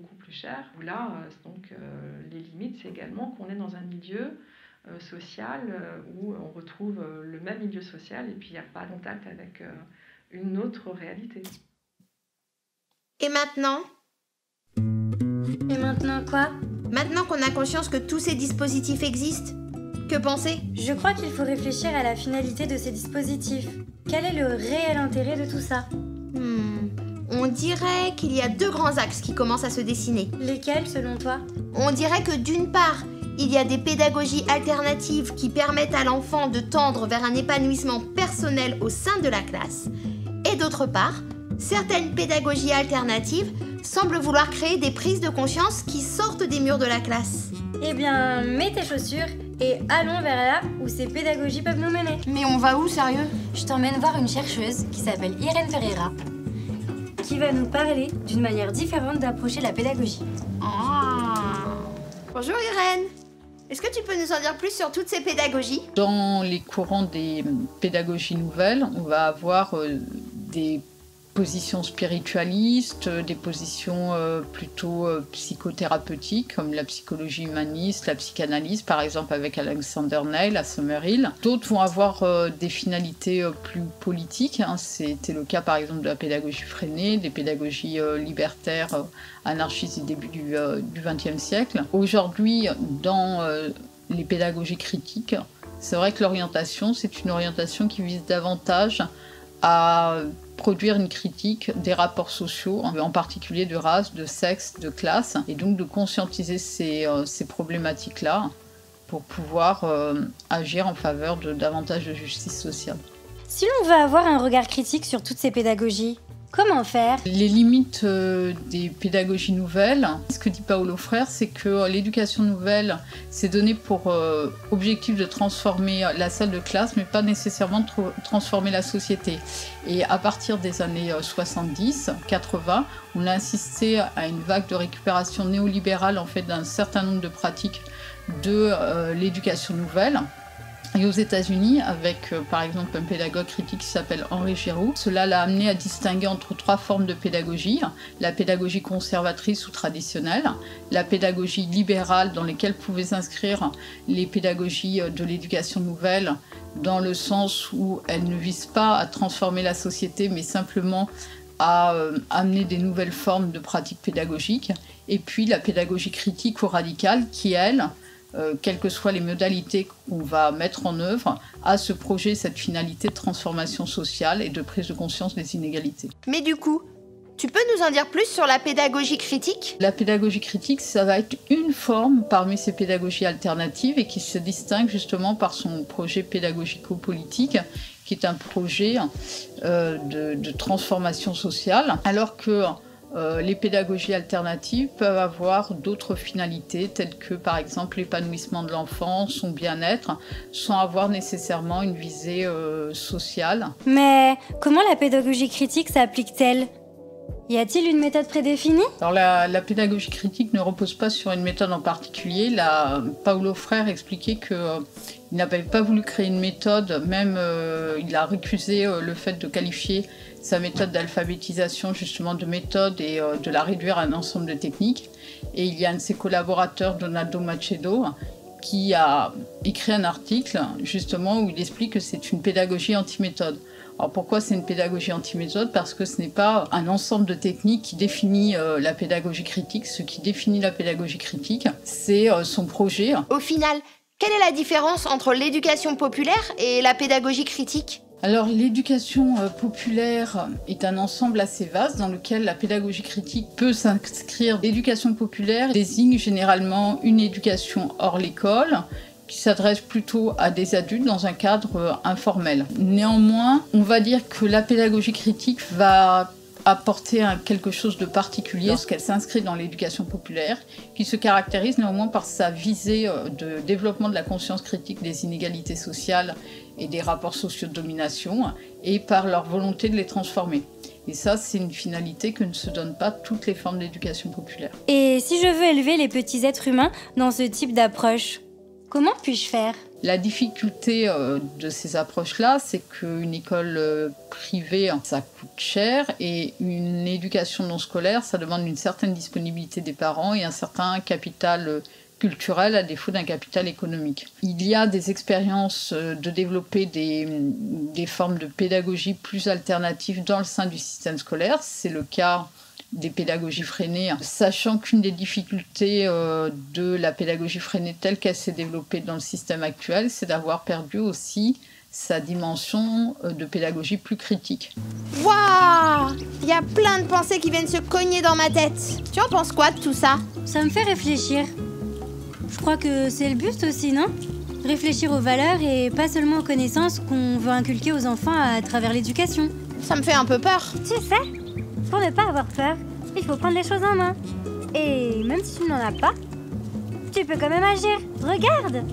beaucoup plus cher. Là, donc, les limites, c'est également qu'on est dans un milieu social où on retrouve le même milieu social et puis il n'y a pas de contact avec une autre réalité. Et maintenant? Et maintenant quoi? Maintenant qu'on a conscience que tous ces dispositifs existent, que penser? Je crois qu'il faut réfléchir à la finalité de ces dispositifs. Quel est le réel intérêt de tout ça? Hmm. On dirait qu'il y a deux grands axes qui commencent à se dessiner. Lesquels selon toi? On dirait que d'une part, il y a des pédagogies alternatives qui permettent à l'enfant de tendre vers un épanouissement personnel au sein de la classe. Et d'autre part, certaines pédagogies alternatives semblent vouloir créer des prises de conscience qui sortent des murs de la classe. Eh bien, mets tes chaussures et allons vers là où ces pédagogies peuvent nous mener. Mais on va où, sérieux? Je t'emmène voir une chercheuse qui s'appelle Irène Ferreira, qui va nous parler d'une manière différente d'approcher la pédagogie. Ah. Bonjour Irène est-ce que tu peux nous en dire plus sur toutes ces pédagogies? Dans les courants des pédagogies nouvelles, on va avoir euh, des positions spiritualistes, des positions euh, plutôt euh, psychothérapeutiques comme la psychologie humaniste, la psychanalyse par exemple avec Alexander Neil à Summerhill. D'autres vont avoir euh, des finalités plus politiques, hein. c'était le cas par exemple de la pédagogie freinée, des pédagogies libertaires anarchistes du début du XXe siècle. Aujourd'hui, dans les pédagogies critiques, c'est vrai que l'orientation, c'est une orientation qui vise davantage à produire une critique des rapports sociaux, en particulier de race, de sexe, de classe, et donc de conscientiser ces, euh, ces problématiques-là pour pouvoir euh, agir en faveur de davantage de justice sociale. Si l'on veut avoir un regard critique sur toutes ces pédagogies, Comment faire Les limites euh, des pédagogies nouvelles. Ce que dit Paolo Frère, c'est que l'éducation nouvelle, c'est donné pour euh, objectif de transformer la salle de classe, mais pas nécessairement de transformer la société. Et à partir des années 70, euh, 80, on a assisté à une vague de récupération néolibérale en fait d'un certain nombre de pratiques de l'éducation nouvelle et aux États-Unis, avec euh, par exemple un pédagogue critique qui s'appelle Henri Giroux, cela l'a amené à distinguer entre trois formes de pédagogie. La pédagogie conservatrice ou traditionnelle, la pédagogie libérale dans laquelle pouvaient s'inscrire les pédagogies euh, de l'éducation nouvelle, dans le sens où elles ne visent pas à transformer la société, mais simplement à euh, amener des nouvelles formes de pratiques pédagogiques, et puis la pédagogie critique ou radicale qui, elle, euh, quelles que soient les modalités qu'on va mettre en œuvre, à ce projet cette finalité de transformation sociale et de prise de conscience des inégalités. Mais du coup, tu peux nous en dire plus sur la pédagogie critique? La pédagogie critique, ça va être une forme parmi ces pédagogies alternatives et qui se distingue justement par son projet pédagogico-politique, qui est un projet euh, de, de, transformation sociale, alors que euh, les pédagogies alternatives peuvent avoir d'autres finalités, telles que par exemple l'épanouissement de l'enfant, son bien-être, sans avoir nécessairement une visée euh, sociale. Mais comment la pédagogie critique s'applique-t-elle? Y a-t-il une méthode prédéfinie? Alors la, pédagogie critique ne repose pas sur une méthode en particulier. Là, Paulo Frère expliquait qu'il euh, n'avait pas voulu créer une méthode, même il a récusé le fait de qualifier sa méthode d'alphabétisation, justement de méthode et euh, de la réduire à un ensemble de techniques. Et il y a un de ses collaborateurs, Donaldo Macedo, qui a écrit un article justement où il explique que c'est une pédagogie anti-méthode. Alors pourquoi c'est une pédagogie anti-méthode? Parce que ce n'est pas un ensemble de techniques qui définit euh, la pédagogie critique. Ce qui définit la pédagogie critique, c'est euh, son projet. Au final, quelle est la différence entre l'éducation populaire et la pédagogie critique? Alors l'éducation euh, populaire est un ensemble assez vaste dans lequel la pédagogie critique peut s'inscrire. L'éducation populaire désigne généralement une éducation hors l'école qui s'adresse plutôt à des adultes dans un cadre euh, informel. Néanmoins, on va dire que la pédagogie critique va apporter quelque chose de particulier lorsqu'elle s'inscrit dans l'éducation populaire, qui se caractérise néanmoins par sa visée euh, de développement de la conscience critique des inégalités sociales et des rapports sociaux de domination et par leur volonté de les transformer. Et ça, c'est une finalité que ne se donnent pas toutes les formes d'éducation populaire. Et si je veux élever les petits êtres humains dans ce type d'approche, comment puis-je faire? La difficulté euh, de ces approches-là, c'est qu'une école euh, privée, ça coûte cher et une éducation non scolaire, ça demande une certaine disponibilité des parents et un certain capital euh, culturel à défaut d'un capital économique. Il y a des expériences de développer des, des formes de pédagogie plus alternatives dans le sein du système scolaire. C'est le cas des pédagogies freinées, sachant qu'une des difficultés euh, de la pédagogie freinée telle qu'elle s'est développée dans le système actuel, c'est d'avoir perdu aussi sa dimension euh, de pédagogie plus critique. Waouh Il y a plein de pensées qui viennent se cogner dans ma tête. Tu en penses quoi de tout ça? Ça me fait réfléchir. Je crois que c'est le but aussi, non? Réfléchir aux valeurs et pas seulement aux connaissances qu'on veut inculquer aux enfants à travers l'éducation. Ça me fait un peu peur. Tu sais, pour ne pas avoir peur, il faut prendre les choses en main. Et même si tu n'en as pas, tu peux quand même agir. Regarde